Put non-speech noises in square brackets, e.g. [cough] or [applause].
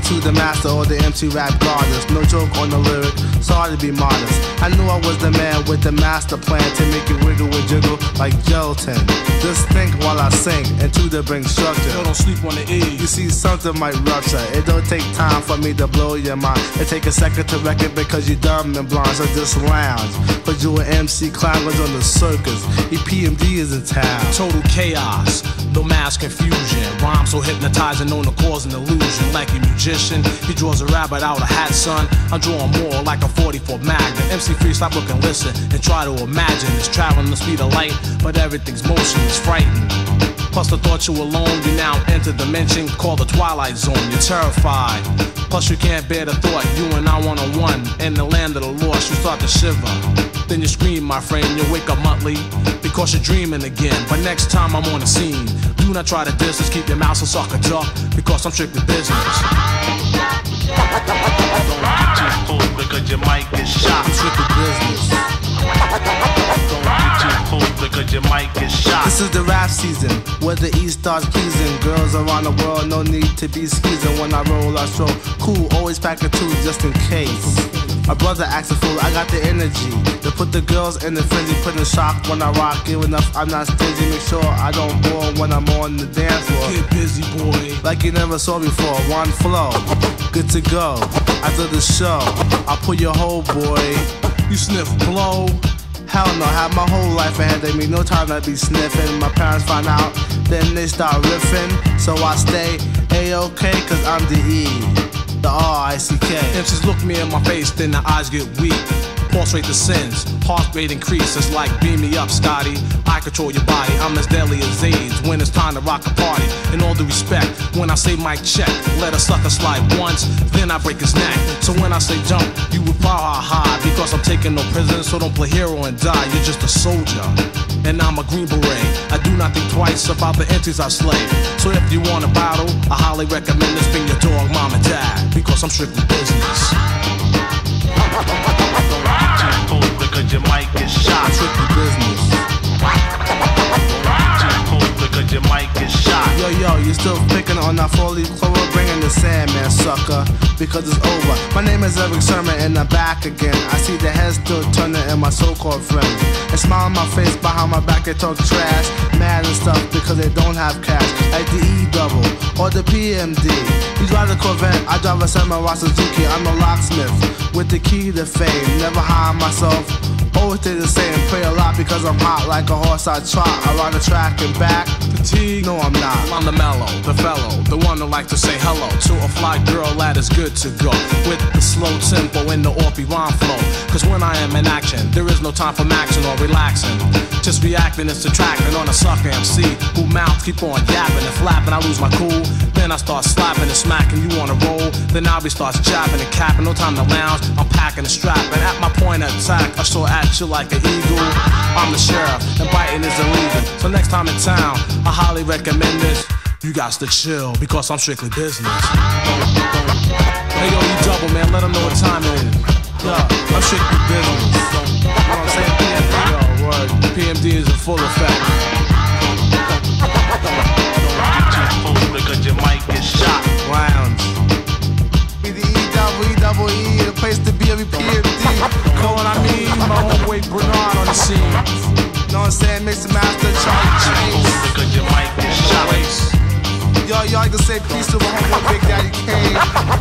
answer to the master or the MC rap goddess. No joke on the lyric, sorry to be modest. I knew I was the man with the master plan to make it wiggle and jiggle like gelatin. Just think while I sing, and to the bring structure. Don't sleep on the E. You see, something might rupture. It don't take time for me to blow your mind. It take a second to record because you dumb and blind, so just lounge. But you an MC climbers on the circus. EPMD is in town. Total chaos, no mass confusion. Rhyme so hypnotizing, known to cause an illusion. Like a magician, he draws a rabbit out of hat, son. I'm drawing more like a 44 Magnum. MC free, stop looking, listen, and try to imagine. It's traveling the speed of light, but everything's motion is frightening. Plus the thought you alone, you now enter dimension called the twilight zone. You're terrified. Plus you can't bear the thought you and I one on one in the land of the lost. You start to shiver. Then you scream, my friend. You wake up monthly because you're dreaming again. But next time I'm on the scene, do not try to distance. Keep your mouth so a duck because I'm strictly business. Don't get too close because you might get shot. I'm strictly business. Don't get too because might get shot. This is the rap season where the East starts pleasing. Girls around the world, no need to be skeezing. When I roll, I stroll cool, always pack a two just in case. My brother acts a fool, I got the energy to put the girls in the frenzy, put in shock when I rock. Give enough, I'm not stingy. Make sure I don't bore when I'm on the dance floor. Get busy, boy. Like you never saw before, one flow, good to go. After the show, I'll pull your whole boy. You sniff blow. Hell no, have my whole life ahead of me. No time to be sniffing. My parents find out, then they start riffing. So I stay A-OK, cause I'm the E, the R-I-C-K. MCs look me in my face, then the eyes get weak. Pulse rate descends, heart rate increases like beam me up, Scotty. I control your body, I'm as deadly as AIDS when it's time to rock a party. In all due respect, when I say mic check, let a sucker slide once, then I break his neck. So when I say jump, you would power high because I'm taking no prisoners, so don't play hero and die. You're just a soldier, and I'm a green beret. I do not think twice about the entities I slay. So if you want a battle, I highly recommend this bring your dog, mom and dad, because I'm strictly business. [laughs] on that four-leaf clover? Bringing the Sandman, sucker, because it's over. My name is Erick Sermon, and I'm back again. I see the heads still turning in my so-called friends. They smile on my face behind my back, they talk trash, mad and stuff because they don't have cash. Like the E-double or the PMD. You drive the Corvette, I drive a Samurai Suzuki. I'm a locksmith with the key to fame. Never hide myself. Always stay the same, pray a lot because I'm hot like a horse I trot around the track and back. Fatigue. No, I'm not. I'm the mellow, the fellow, that like to say hello to a fly girl that is good to go with the slow tempo and the orpy rhyme flow. Cause when I am in action, there is no time for maxing or relaxing. Just reacting and subtracting on a sucker MC who mouths keep on yapping and flapping. I lose my cool, then I start slapping and smacking you on a roll. Then I'll be starts jabbing and capping. No time to lounge, I'm packing and strapping. At my point of attack, I soar at you like an eagle. I'm the sheriff, and biting is illegal. So next time in town, I highly recommend this. You got to chill because I'm strictly business. Hey yo, you double man, let them know what time it is. Yeah, I'm strictly business. You know what I'm saying? PMD, yo, word. PMD is in full effect. Lounge. Be the E double E double E, the place to be every PMD. Know what I mean? My homeboy Bernard on the scene. Know what I'm saying? Mix the master, Charlie Close Y'all like to say peace to my homeboy Big Daddy Kane.